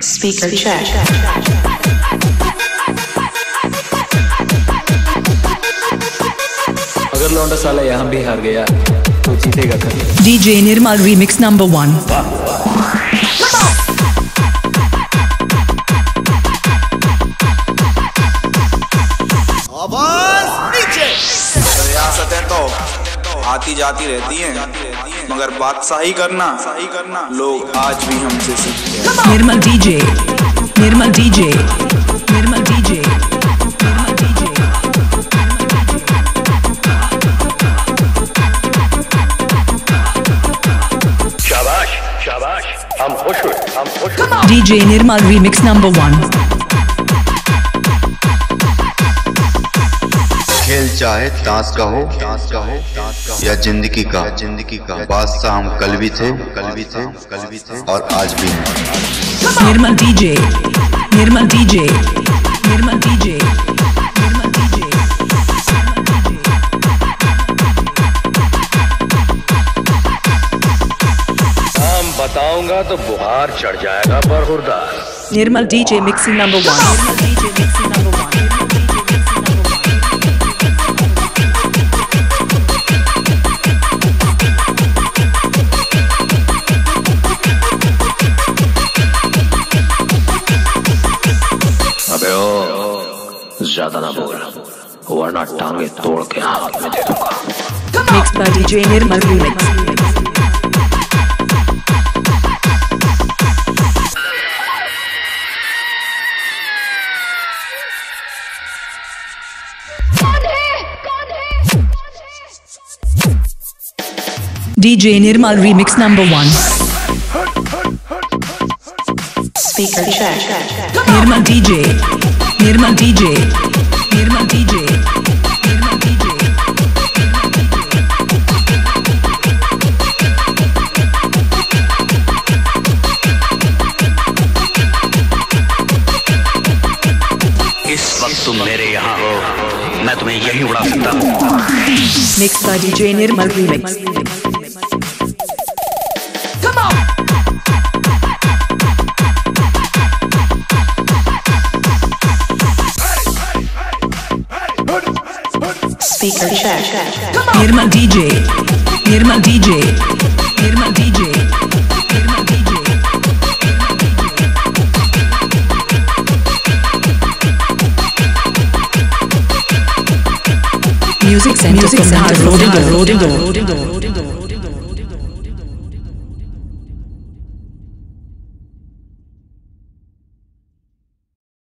Speaker check. अगर लौंडा साला यहाँ भी हार गया तो जीतेगा कभी DJ Nirmal Remix number आती जाती रहती हैं मगर बात सही करना सही करना लोग आज भी हमसे सीखते हैं DJ. Nirmal DJ. Nirmal DJ. Nirmal शाबाश शाबाश हम खुश हम खुश हुए DJ Nirmal Remix number खेल चाहे तांस का हो तांस का हो या ज़िंदगी का। ज़िंदगी का बादशाह हम कल भी थे कल भी थे कल भी थे और आज भी हैं। Nirmal DJ Nirmal DJ Nirmal DJ बताऊँगा तो बुहार चढ़ जाएगा पर Nirmal DJ mixing number one Nirmal DJ mixing number one ज़्यादा ना बोल वरना टांगे तोड़ के हाथ में दे दूँगा DJ Nirmal Remix. DJ Nirmal Remix number 1. Speaker check. Nirmal DJ. Nirmal DJ. Nirmal DJ. Nirmal DJ. इस वक्त तुम मेरे यहाँ हो मैं तुम्हें यही उड़ा सकता हूँ Mixed by DJ Nirmal Remix. Speaker check. Irma DJ. Irma DJ. Irma DJ. Nirmal DJ. Music Center, Music Center, Rodin, Rodin, Rodin, Rodin,